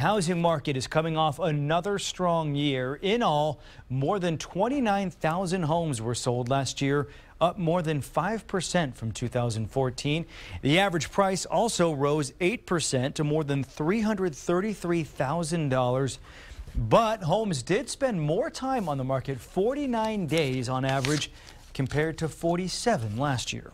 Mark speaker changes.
Speaker 1: housing market is coming off another strong year. In all, more than 29,000 homes were sold last year, up more than 5% from 2014. The average price also rose 8% to more than $333,000. But homes did spend more time on the market, 49 days on average, compared to 47 last year.